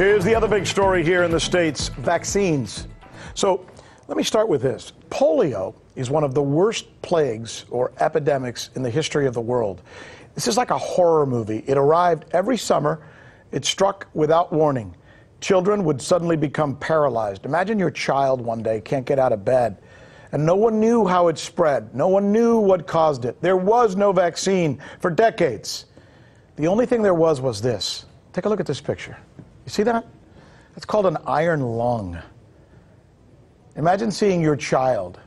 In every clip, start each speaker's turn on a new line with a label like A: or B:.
A: Here's the other big story here in the States vaccines. So let me start with this polio is one of the worst plagues or epidemics in the history of the world. This is like a horror movie. It arrived every summer, it struck without warning. Children would suddenly become paralyzed. Imagine your child one day can't get out of bed. And no one knew how it spread. No one knew what caused it. There was no vaccine for decades. The only thing there was was this. Take a look at this picture. You see that? That's called an iron lung. Imagine seeing your child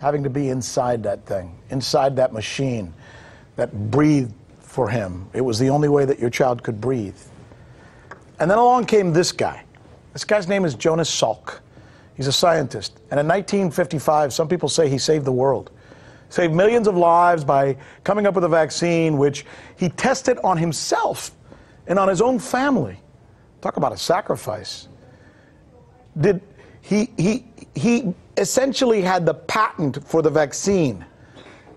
A: having to be inside that thing, inside that machine that breathed for him. It was the only way that your child could breathe. And then along came this guy. This guy's name is Jonas Salk. He's a scientist. And in 1955, some people say he saved the world. Saved millions of lives by coming up with a vaccine which he tested on himself and on his own family. Talk about a sacrifice. Did he he he essentially had the patent for the vaccine.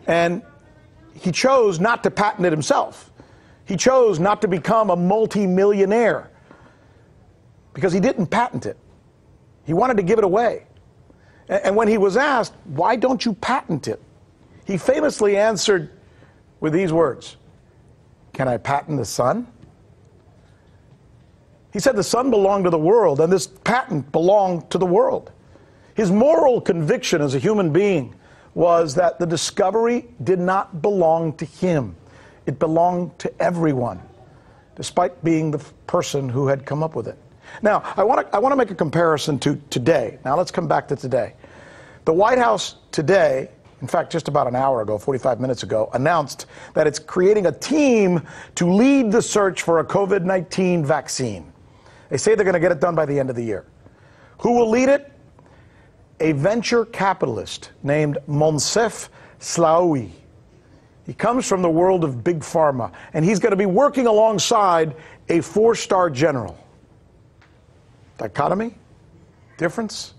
A: And he chose not to patent it himself. He chose not to become a multimillionaire because he didn't patent it. He wanted to give it away. And when he was asked, why don't you patent it? He famously answered with these words Can I patent the sun? He said the sun belonged to the world, and this patent belonged to the world. His moral conviction as a human being was that the discovery did not belong to him, it belonged to everyone, despite being the person who had come up with it. Now, I want to I want to make a comparison to today. Now, let's come back to today. The White House today, in fact, just about an hour ago, 45 minutes ago, announced that it's creating a team to lead the search for a COVID 19 vaccine. They say they're going to get it done by the end of the year. Who will lead it? A venture capitalist named Moncef Slaoui. He comes from the world of big pharma, and he's going to be working alongside a four star general. Dichotomy? Difference?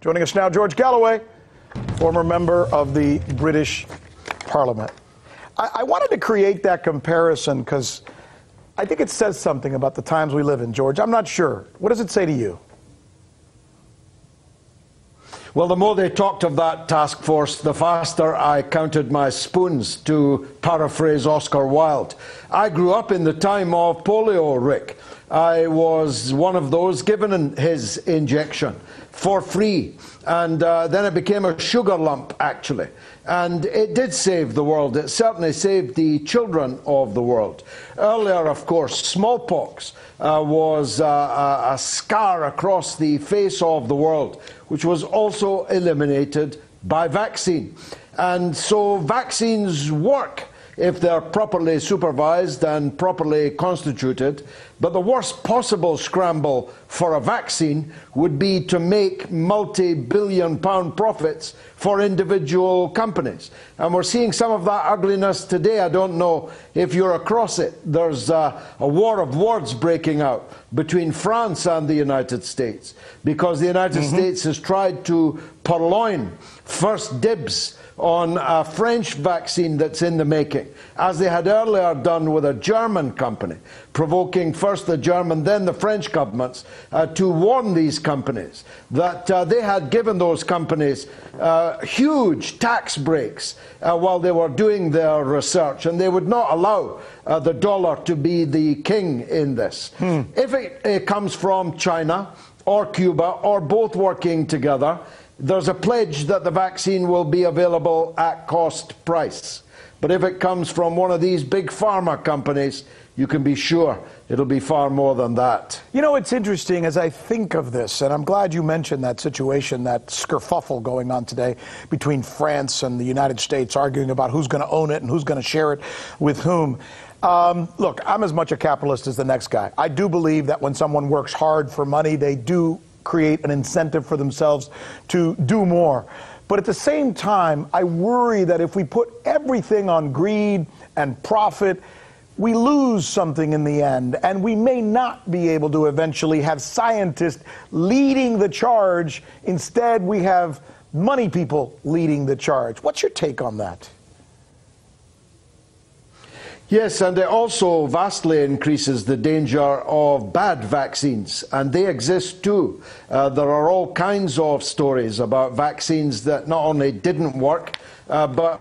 A: Joining us now, George Galloway, former member of the British Parliament. I, I wanted to create that comparison because I think it says something about the times we live in, George. I'm not sure. What does it say to you?
B: Well, the more they talked of that task force, the faster I counted my spoons, to paraphrase Oscar Wilde. I grew up in the time of polio, Rick. I was one of those given his injection for free. And uh, then it became a sugar lump, actually. And it did save the world. It certainly saved the children of the world. Earlier, of course, smallpox uh, was uh, a scar across the face of the world, which was also eliminated by vaccine. And so vaccines work if they're properly supervised and properly constituted. But the worst possible scramble for a vaccine would be to make multi billion pound profits for individual companies. And we're seeing some of that ugliness today. I don't know if you're across it. There's a, a war of words breaking out between France and the United States because the United mm-hmm. States has tried to purloin first dibs on a French vaccine that's in the making, as they had earlier done with a German company, provoking first the German, then the French governments uh, to warn these companies that uh, they had given those companies uh, huge tax breaks uh, while they were doing their research, and they would not allow uh, the dollar to be the king in this. Hmm. If it, it comes from China, or Cuba, or both working together, there's a pledge that the vaccine will be available at cost price. But if it comes from one of these big pharma companies, you can be sure it'll be far more than that.
A: You know, it's interesting as I think of this, and I'm glad you mentioned that situation, that skerfuffle going on today between France and the United States, arguing about who's going to own it and who's going to share it with whom. Um, look, I'm as much a capitalist as the next guy. I do believe that when someone works hard for money, they do create an incentive for themselves to do more. But at the same time, I worry that if we put everything on greed and profit, we lose something in the end, and we may not be able to eventually have scientists leading the charge. Instead, we have money people leading the charge. What's your take on that?
B: Yes, and it also vastly increases the danger of bad vaccines, and they exist too. Uh, there are all kinds of stories about vaccines that not only didn't work, uh, but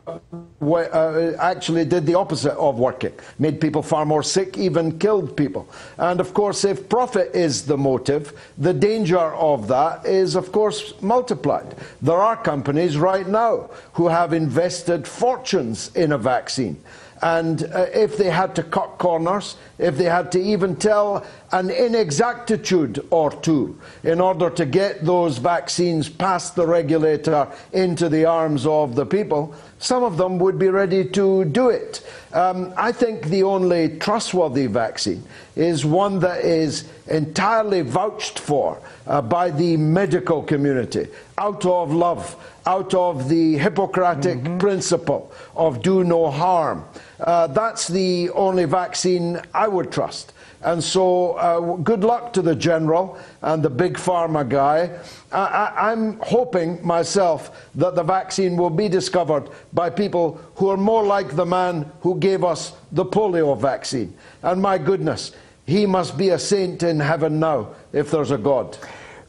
B: uh, actually did the opposite of working, made people far more sick, even killed people. And of course, if profit is the motive, the danger of that is, of course, multiplied. There are companies right now who have invested fortunes in a vaccine. And uh, if they had to cut corners, if they had to even tell an inexactitude or two in order to get those vaccines past the regulator into the arms of the people, some of them would be ready to do it. Um, I think the only trustworthy vaccine is one that is entirely vouched for uh, by the medical community out of love, out of the Hippocratic mm -hmm. principle of do no harm. Uh, that's the only vaccine I would trust. And so, uh, good luck to the general and the big pharma guy. I, am hoping myself that the vaccine will be discovered by people who are more like the man who gave us the polio vaccine. And my goodness, he must be a saint in heaven now if there's a God.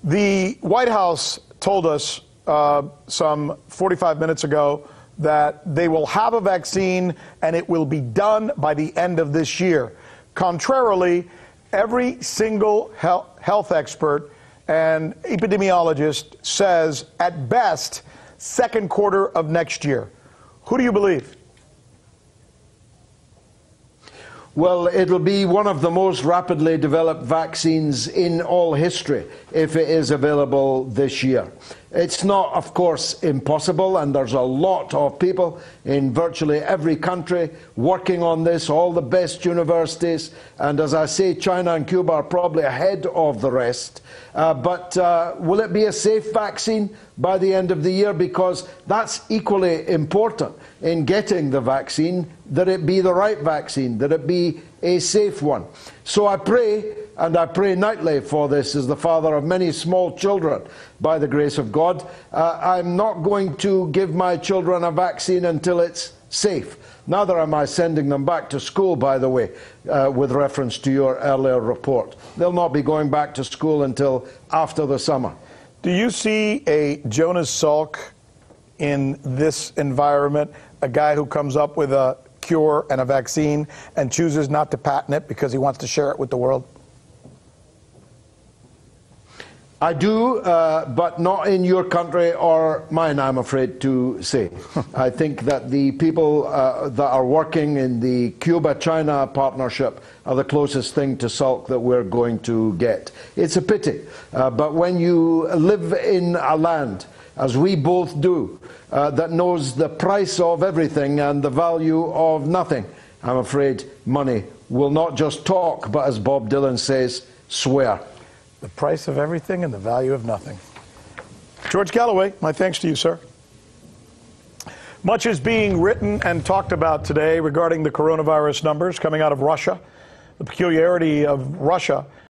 A: The White House told us uh, some 45 minutes ago that they will have a vaccine and it will be done by the end of this year. Contrarily, every single health expert and epidemiologist says, at best, second quarter of next year. Who do you believe?
B: Well, it'll be one of the most rapidly developed vaccines in all history if it is available this year. It's not, of course, impossible, and there's a lot of people in virtually every country working on this, all the best universities. And as I say, China and Cuba are probably ahead of the rest. Uh, but uh, will it be a safe vaccine by the end of the year? Because that's equally important in getting the vaccine, that it be the right vaccine, that it be a safe one. So I pray and I pray nightly for this as the father of many small children by the grace of God. Uh, I'm not going to give my children a vaccine until it's safe. Neither am I sending them back to school, by the way, uh, with reference to your earlier report. They'll not be going back to school until after the summer.
A: Do you see a Jonas Salk in this environment, a guy who comes up with a cure and a vaccine and chooses not to patent it because he wants to share it with the world?
B: I do, uh, but not in your country or mine, I'm afraid to say. I think that the people uh, that are working in the Cuba China partnership are the closest thing to Salk that we're going to get. It's a pity, uh, but when you live in a land, as we both do, uh, that knows the price of everything and the value of nothing, I'm afraid money will not just talk, but as Bob Dylan says, swear
A: the price of everything and the value of nothing. George Galloway, my thanks to you, sir. Much is being written and talked about today regarding the coronavirus numbers coming out of Russia. The peculiarity of Russia